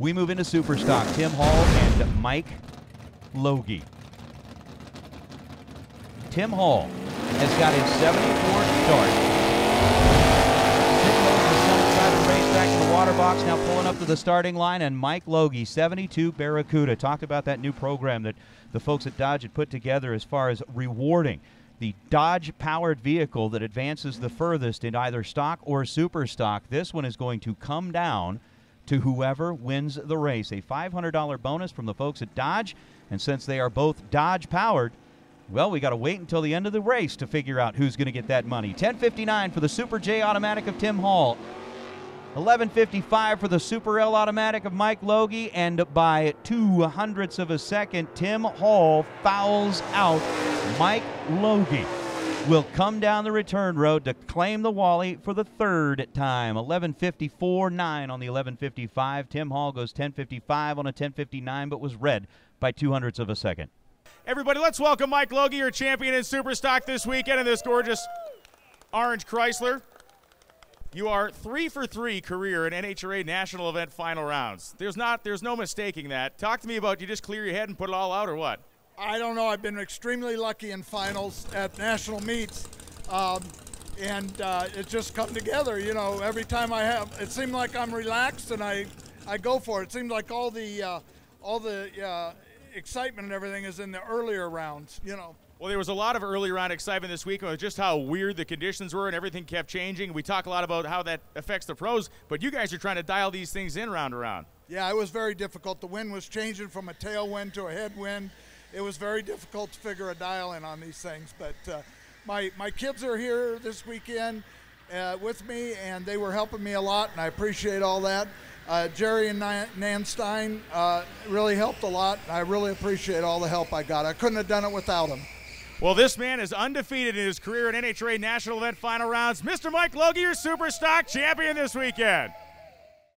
We move into super stock. Tim Hall and Mike Loge. Tim Hall has got his 74th start. Over the side to the water box, now pulling up to the starting line, and Mike Loge, 72 Barracuda. Talked about that new program that the folks at Dodge had put together as far as rewarding the Dodge powered vehicle that advances the furthest in either stock or super stock. This one is going to come down to whoever wins the race. A $500 bonus from the folks at Dodge. And since they are both Dodge powered, well, we got to wait until the end of the race to figure out who's going to get that money. 1059 for the Super J automatic of Tim Hall. 1155 for the Super L automatic of Mike Loge, and by two hundredths of a second, Tim Hall fouls out Mike Loge. Will come down the return road to claim the Wally for the third time. 1154 9 on the 1155. Tim Hall goes 1055 on a 1059, but was red by two hundredths of a second. Everybody, let's welcome Mike Loge, your champion in Superstock this weekend in this gorgeous orange Chrysler. You are three for three career in NHRA national event final rounds. There's not, there's no mistaking that. Talk to me about you just clear your head and put it all out, or what? I don't know. I've been extremely lucky in finals at national meets, um, and uh, it's just come together. You know, every time I have, it seemed like I'm relaxed and I, I go for it. It seemed like all the, uh, all the uh, excitement and everything is in the earlier rounds. You know. Well, there was a lot of early round excitement this week about just how weird the conditions were and everything kept changing. We talk a lot about how that affects the pros, but you guys are trying to dial these things in round around. Yeah, it was very difficult. The wind was changing from a tailwind to a headwind. It was very difficult to figure a dial in on these things. But uh, my my kids are here this weekend uh, with me, and they were helping me a lot, and I appreciate all that. Uh, Jerry and Nan Stein uh, really helped a lot. I really appreciate all the help I got. I couldn't have done it without them. Well, this man is undefeated in his career in NHRA National Event Final Rounds. Mr. Mike Loge, your Super Stock champion this weekend.